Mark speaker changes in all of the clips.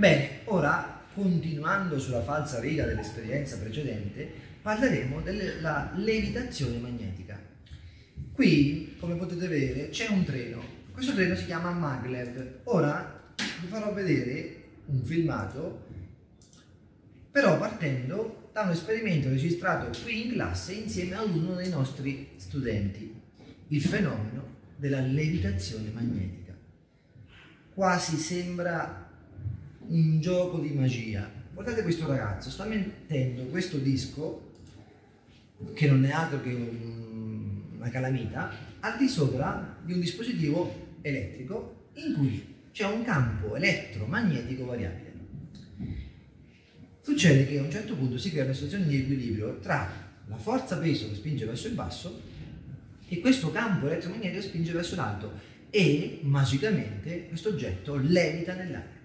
Speaker 1: Bene, ora continuando sulla falsa riga dell'esperienza precedente, parleremo della levitazione magnetica. Qui, come potete vedere, c'è un treno. Questo treno si chiama maglev. Ora vi farò vedere un filmato, però partendo da un esperimento registrato qui in classe insieme ad uno dei nostri studenti, il fenomeno della levitazione magnetica. Quasi sembra un gioco di magia. Guardate questo ragazzo, sta mettendo questo disco, che non è altro che una calamita, al di sopra di un dispositivo elettrico in cui c'è un campo elettromagnetico variabile. Succede che a un certo punto si crea una situazione di equilibrio tra la forza peso che spinge verso il basso e questo campo elettromagnetico spinge verso l'alto e magicamente questo oggetto levita nell'aria.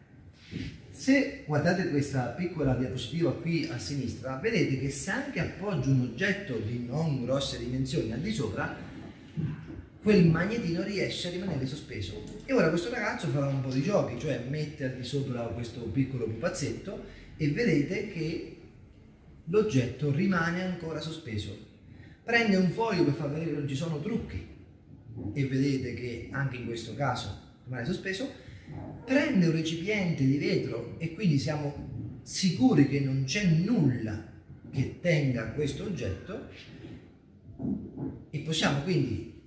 Speaker 1: Se guardate questa piccola diapositiva qui a sinistra, vedete che se anche appoggio un oggetto di non grosse dimensioni al di sopra, quel magnetino riesce a rimanere sospeso. E ora questo ragazzo farà un po' di giochi, cioè mette al di sopra questo piccolo pupazzetto e vedete che l'oggetto rimane ancora sospeso. Prende un foglio per far vedere che non ci sono trucchi e vedete che anche in questo caso rimane sospeso prende un recipiente di vetro e quindi siamo sicuri che non c'è nulla che tenga questo oggetto e possiamo quindi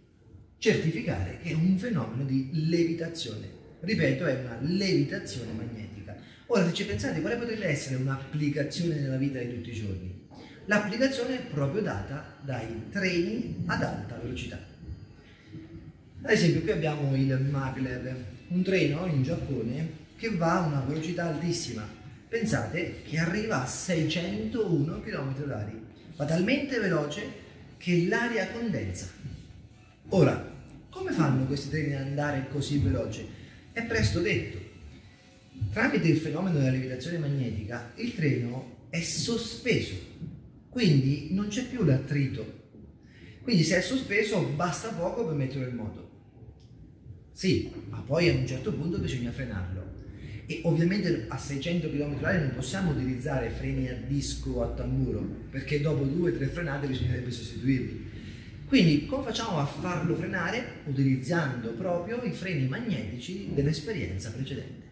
Speaker 1: certificare che è un fenomeno di levitazione. Ripeto, è una levitazione magnetica. Ora, se ci pensate, quale potrebbe essere un'applicazione nella vita di tutti i giorni? L'applicazione è proprio data dai treni ad alta velocità. Ad esempio, qui abbiamo il maglev, un treno in Giappone che va a una velocità altissima. Pensate che arriva a 601 km h va talmente veloce che l'aria condensa. Ora, come fanno questi treni ad andare così veloce? È presto detto. Tramite il fenomeno della levitazione magnetica, il treno è sospeso, quindi non c'è più l'attrito. Quindi se è sospeso basta poco per metterlo in moto. Sì, ma poi a un certo punto bisogna frenarlo. E ovviamente a 600 km h non possiamo utilizzare freni a disco o a tamburo, perché dopo due o tre frenate bisognerebbe sostituirli. Quindi come facciamo a farlo frenare? Utilizzando proprio i freni magnetici dell'esperienza precedente.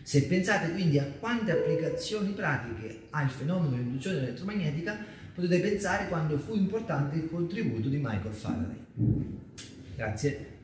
Speaker 1: Se pensate quindi a quante applicazioni pratiche ha il fenomeno dell'induzione elettromagnetica, potete pensare quando fu importante il contributo di Michael Faraday. Grazie.